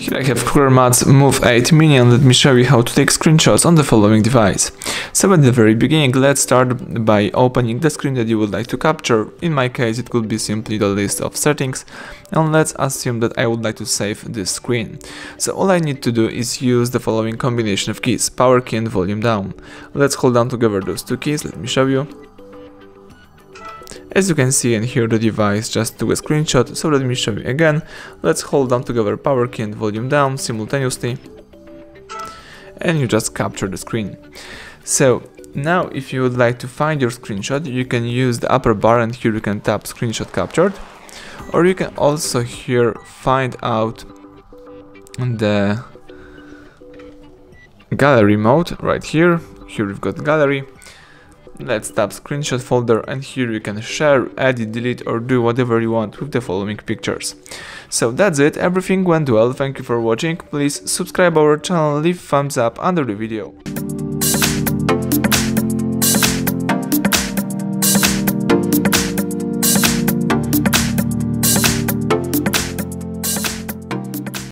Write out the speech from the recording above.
Here I have Kruger & Matz Move 8 Mini and let me show you how to take screenshots on the following device. So at the very beginning, let's start by opening the screen that you would like to capture. In my case, it could be simply the list of settings. And let's assume that I would like to save this screen. So all I need to do is use the following combination of keys, power key and volume down. Let's hold down together those two keys, let me show you. As you can see and hear the device just took a screenshot, so let me show you again. Let's hold down together power key and volume down simultaneously. And you just capture the screen. So now if you would like to find your screenshot, you can use the upper bar and here you can tap screenshot captured. Or you can also here find out the gallery mode right here. Here we've got gallery Let's tap screenshot folder and here you can share, edit, delete or do whatever you want with the following pictures. So that's it, everything went well, thank you for watching, please subscribe our channel, leave thumbs up under the video.